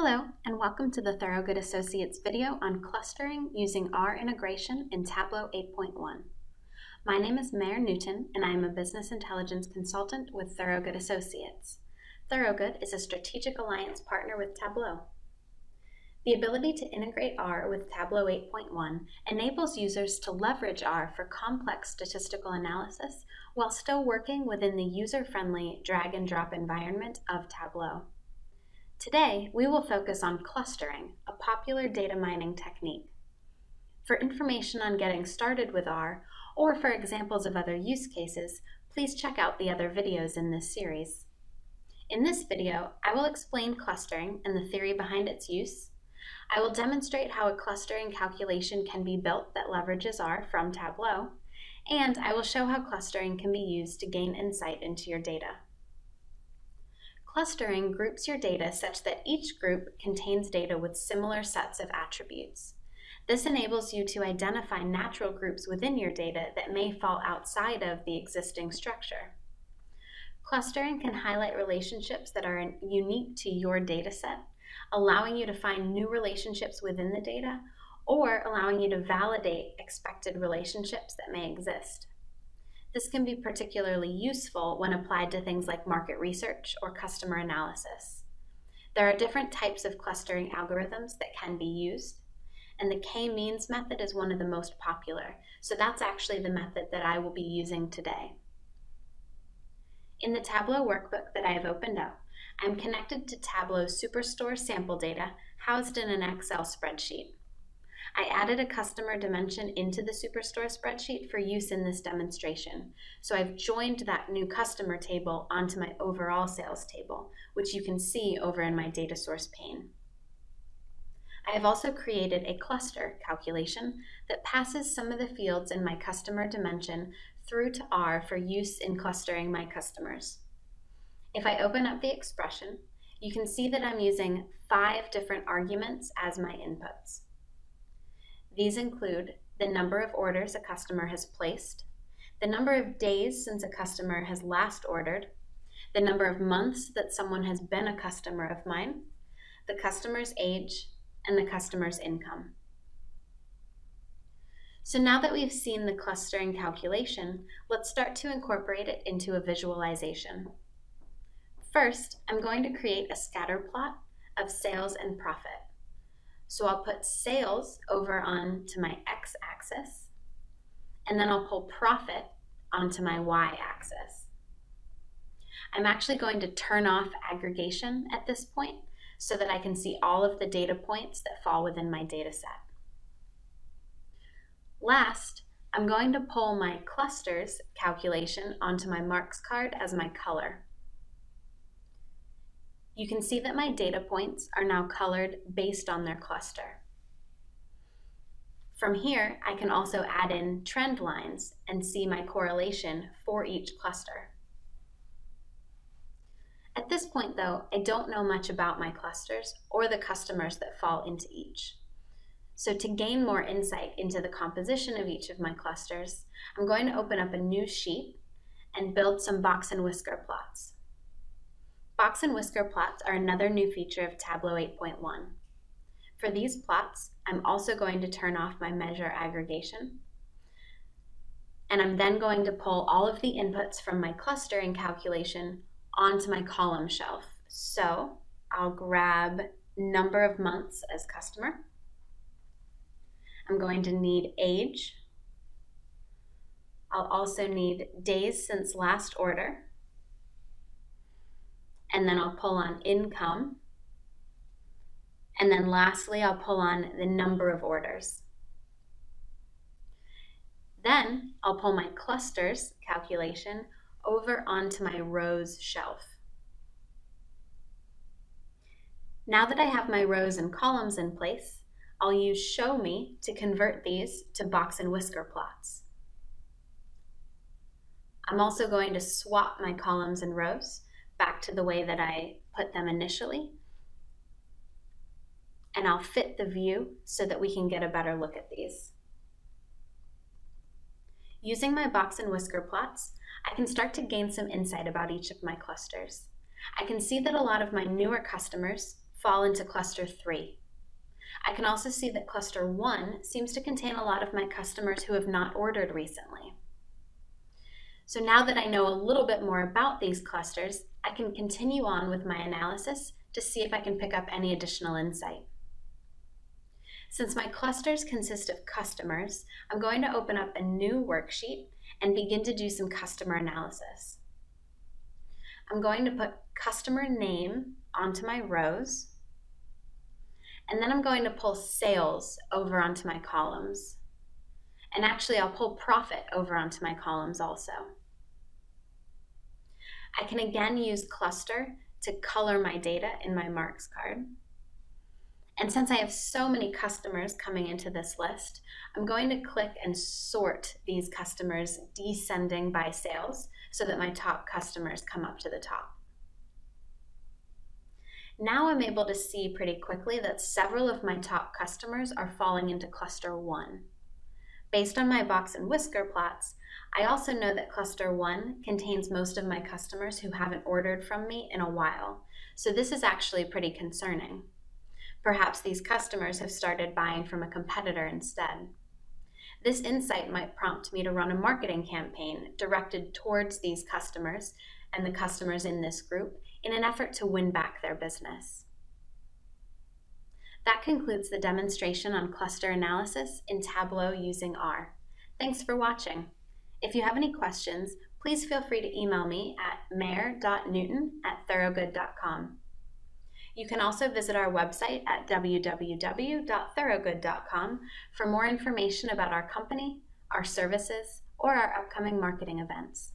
Hello, and welcome to the Thorogood Associates video on clustering using R integration in Tableau 8.1. My name is Mare Newton, and I am a business intelligence consultant with Thorogood Associates. Thorogood is a strategic alliance partner with Tableau. The ability to integrate R with Tableau 8.1 enables users to leverage R for complex statistical analysis while still working within the user-friendly drag and drop environment of Tableau. Today, we will focus on clustering, a popular data mining technique. For information on getting started with R, or for examples of other use cases, please check out the other videos in this series. In this video, I will explain clustering and the theory behind its use. I will demonstrate how a clustering calculation can be built that leverages R from Tableau, and I will show how clustering can be used to gain insight into your data. Clustering groups your data such that each group contains data with similar sets of attributes. This enables you to identify natural groups within your data that may fall outside of the existing structure. Clustering can highlight relationships that are unique to your data set, allowing you to find new relationships within the data, or allowing you to validate expected relationships that may exist. This can be particularly useful when applied to things like market research or customer analysis. There are different types of clustering algorithms that can be used, and the k-means method is one of the most popular, so that's actually the method that I will be using today. In the Tableau workbook that I have opened up, I'm connected to Tableau Superstore sample data housed in an Excel spreadsheet. I added a customer dimension into the Superstore spreadsheet for use in this demonstration. So I've joined that new customer table onto my overall sales table, which you can see over in my data source pane. I have also created a cluster calculation that passes some of the fields in my customer dimension through to R for use in clustering my customers. If I open up the expression, you can see that I'm using five different arguments as my inputs. These include the number of orders a customer has placed, the number of days since a customer has last ordered, the number of months that someone has been a customer of mine, the customer's age, and the customer's income. So now that we've seen the clustering calculation, let's start to incorporate it into a visualization. First, I'm going to create a scatter plot of sales and profit. So I'll put sales over onto my x-axis, and then I'll pull profit onto my y-axis. I'm actually going to turn off aggregation at this point so that I can see all of the data points that fall within my data set. Last, I'm going to pull my clusters calculation onto my marks card as my color. You can see that my data points are now colored based on their cluster. From here, I can also add in trend lines and see my correlation for each cluster. At this point though, I don't know much about my clusters or the customers that fall into each. So to gain more insight into the composition of each of my clusters, I'm going to open up a new sheet and build some box and whisker plots. Box and whisker plots are another new feature of Tableau 8.1. For these plots, I'm also going to turn off my measure aggregation. And I'm then going to pull all of the inputs from my clustering calculation onto my column shelf. So I'll grab number of months as customer. I'm going to need age. I'll also need days since last order and then I'll pull on income. And then lastly, I'll pull on the number of orders. Then I'll pull my clusters calculation over onto my rows shelf. Now that I have my rows and columns in place, I'll use show me to convert these to box and whisker plots. I'm also going to swap my columns and rows back to the way that I put them initially. And I'll fit the view so that we can get a better look at these. Using my box and whisker plots, I can start to gain some insight about each of my clusters. I can see that a lot of my newer customers fall into cluster 3. I can also see that cluster 1 seems to contain a lot of my customers who have not ordered recently. So now that I know a little bit more about these clusters, I can continue on with my analysis to see if I can pick up any additional insight. Since my clusters consist of customers, I'm going to open up a new worksheet and begin to do some customer analysis. I'm going to put customer name onto my rows, and then I'm going to pull sales over onto my columns. And actually, I'll pull profit over onto my columns also. I can again use cluster to color my data in my marks card. And since I have so many customers coming into this list, I'm going to click and sort these customers descending by sales so that my top customers come up to the top. Now I'm able to see pretty quickly that several of my top customers are falling into cluster one. Based on my box and whisker plots, I also know that cluster one contains most of my customers who haven't ordered from me in a while, so this is actually pretty concerning. Perhaps these customers have started buying from a competitor instead. This insight might prompt me to run a marketing campaign directed towards these customers and the customers in this group in an effort to win back their business. That concludes the demonstration on cluster analysis in Tableau using R. Thanks for watching. If you have any questions, please feel free to email me at mayor.newton at thorogood.com. You can also visit our website at www.thorogood.com for more information about our company, our services, or our upcoming marketing events.